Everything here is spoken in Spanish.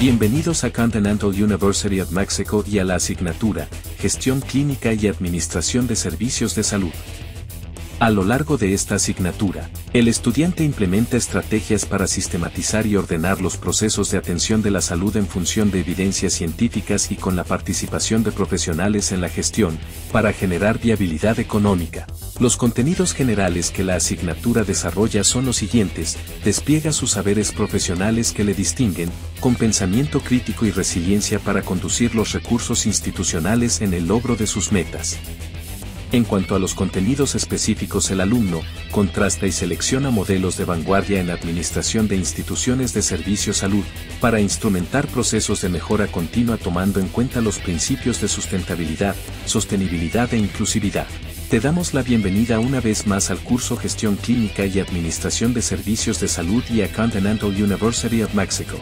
Bienvenidos a Continental University of Mexico y a la asignatura, Gestión Clínica y Administración de Servicios de Salud. A lo largo de esta asignatura, el estudiante implementa estrategias para sistematizar y ordenar los procesos de atención de la salud en función de evidencias científicas y con la participación de profesionales en la gestión, para generar viabilidad económica. Los contenidos generales que la asignatura desarrolla son los siguientes, despliega sus saberes profesionales que le distinguen, con pensamiento crítico y resiliencia para conducir los recursos institucionales en el logro de sus metas. En cuanto a los contenidos específicos el alumno, contrasta y selecciona modelos de vanguardia en administración de instituciones de servicio salud, para instrumentar procesos de mejora continua tomando en cuenta los principios de sustentabilidad, sostenibilidad e inclusividad. Te damos la bienvenida una vez más al curso Gestión Clínica y Administración de Servicios de Salud y a Continental University of Mexico.